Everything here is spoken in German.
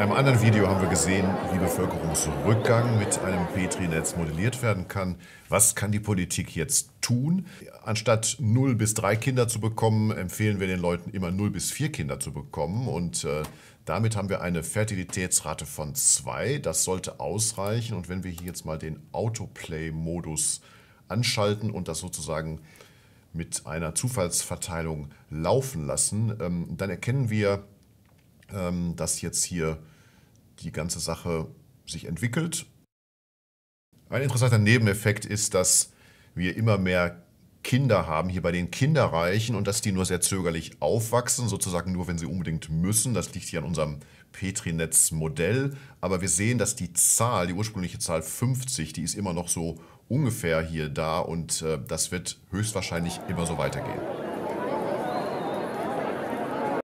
einem anderen Video haben wir gesehen, wie Bevölkerungsrückgang mit einem Petri-Netz modelliert werden kann. Was kann die Politik jetzt tun? Anstatt 0 bis 3 Kinder zu bekommen, empfehlen wir den Leuten immer 0 bis 4 Kinder zu bekommen. Und äh, damit haben wir eine Fertilitätsrate von 2. Das sollte ausreichen. Und wenn wir hier jetzt mal den Autoplay-Modus anschalten und das sozusagen mit einer Zufallsverteilung laufen lassen, ähm, dann erkennen wir, ähm, dass jetzt hier die ganze Sache sich entwickelt. Ein interessanter Nebeneffekt ist, dass wir immer mehr Kinder haben, hier bei den Kinderreichen und dass die nur sehr zögerlich aufwachsen, sozusagen nur, wenn sie unbedingt müssen. Das liegt hier an unserem Petri-Netz-Modell. Aber wir sehen, dass die Zahl, die ursprüngliche Zahl 50, die ist immer noch so ungefähr hier da und äh, das wird höchstwahrscheinlich immer so weitergehen.